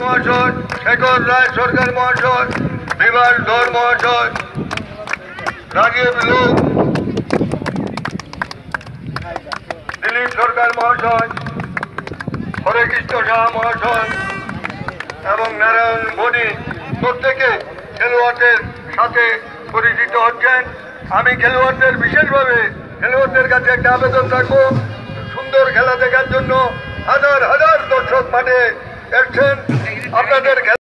মহাশয়, শেখর রায়, সরকার মহাশয়, বিমান ধর মহাশয়। রাজীব লোক দিলীপ সরকার মহাশয়, হরে কৃষ্ণ শাহ মহাশয় এবং নারায়ণ বণি প্রত্যেকে খেলোয়াড়দের সাথে পরিচিত হচ্ছেন। আমি খেলোয়াড়দের বিশেষভাবে খেলোয়াড়দের কাছে একটা আবেদন রাখব। সুন্দর খেলা দেখার জন্য হাজার হাজার দর্শক মাঠে এসছেন। আপনাদের খেলা